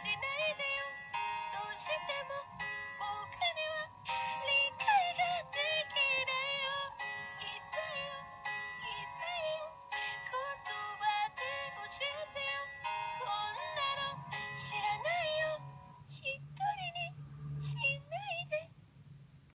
しないで